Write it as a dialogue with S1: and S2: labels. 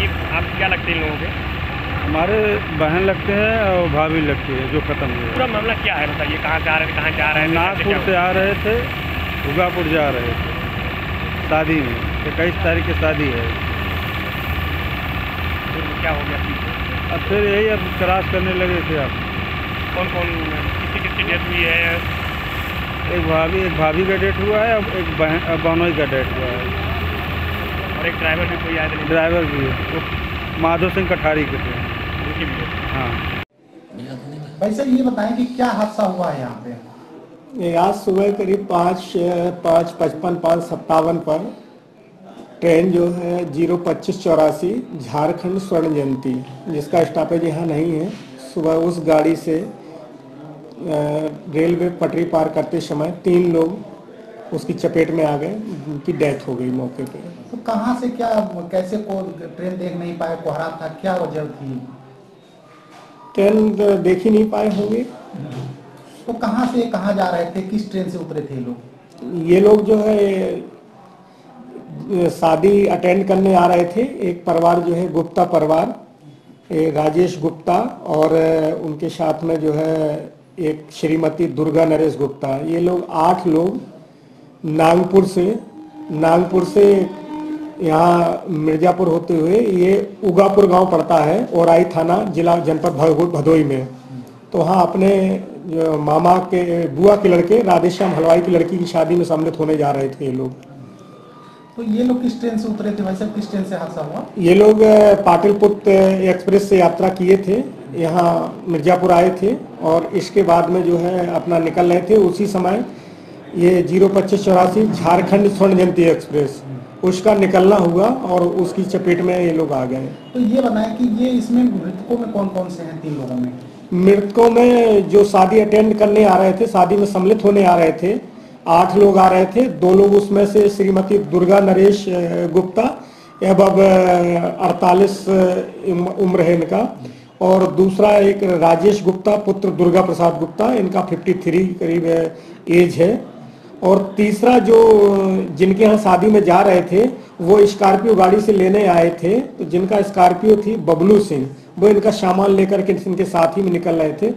S1: ये आप क्या लगते हैं लोगों के?
S2: हमारे बहन लगते हैं और भाभी लगती है जो ख़त्म हुए
S1: पूरा मामला क्या है बताइए कहाँ से आ रहे थे कहाँ जा रहे थे कैसे
S2: नागपुर से आ रहे थे उगापुर जा रहे थे शादी में इक्कीस तारीख की शादी है।
S1: फिर क्या हो गया?
S2: अब फिर यही अब क्रॉस करने लगे थे आप
S1: कौन कौन किसी किसकी डेट हुई है?
S2: एक भाभी एक भाभी का डेट हुआ है अब एक बहन बहनोई का डेट हुआ है।
S1: और एक ड्राइवर भी कोई आया नहीं
S2: ड्राइवर भी है। वो माधव सिंह कठारी के थे। हाँ।
S3: भाई साहब ये बताएँ कि क्या हादसा हुआ है यहाँ पे?
S4: ये आज सुबह करीब पाँच पाँच पचपन पाँच सत्तावन पर ट्रेन जो है ज़ीरो पच्चीस चौरासी झारखंड स्वर्ण जयंती जिसका स्टॉपेज यहाँ नहीं है सुबह उस गाड़ी से रेलवे पटरी पार करते समय तीन लोग उसकी चपेट में आ गए उनकी डेथ हो गई मौके पे।
S3: तो कहाँ से क्या कैसे को ट्रेन देख नहीं पाए कोहरा था क्या वजह थी?
S4: ट्रेन देख ही नहीं पाए होंगे।
S3: तो कहाँ से कहाँ जा रहे थे किस ट्रेन से उतरे थे लोग?
S4: ये लोग जो है शादी अटेंड करने आ रहे थे। एक परिवार जो है गुप्ता परिवार राजेश गुप्ता और उनके साथ में जो है एक श्रीमती दुर्गा नरेश गुप्ता। ये लोग आठ लोग नागपुर से नागपुर से यहाँ मिर्जापुर होते हुए ये उगापुर गाँव पड़ता है औराई थाना जिला जनपद भदोई में। तो वहाँ अपने मामा के बुआ के लड़के राधेश्याम हलवाई की लड़की की शादी में सम्मिलित होने जा रहे थे ये लोग।
S3: तो ये लोग किस ट्रेन से उतरे थे? भाई साहब किस ट्रेन से हादसा हुआ?
S4: ये लोग पाटलिपुत्र एक्सप्रेस से यात्रा किए थे। यहाँ मिर्जापुर आए थे और इसके बाद में जो है अपना निकल रहे थे। उसी समय ये ज़ीरो पच्चीस चौरासी झारखंड स्वर्ण जयंती एक्सप्रेस। उसका निकलना हुआ और उसकी चपेट में ये लोग आ गए।
S3: तो ये बताएँ कि ये इसमें मृतकों में कौन कौन से हैं तीन लोगों में?
S4: मृतकों में जो शादी अटेंड करने आ रहे थे शादी में सम्मिलित होने आ रहे थे आठ लोग आ रहे थे। दो लोग उसमें से श्रीमती दुर्गा नरेश गुप्ता एवं अड़तालीस उम्र है इनका। और दूसरा एक राजेश गुप्ता पुत्र दुर्गा प्रसाद गुप्ता इनका 53 करीब एज है। और तीसरा जो, जिनके यहाँ शादी में जा रहे थे, वो स्कॉर्पियो गाड़ी से लेने आए थे। तो जिनका स्कॉर्पियो थी बबलू सिंह, वो इनका सामान लेकर के इनके साथ ही में निकल रहे थे।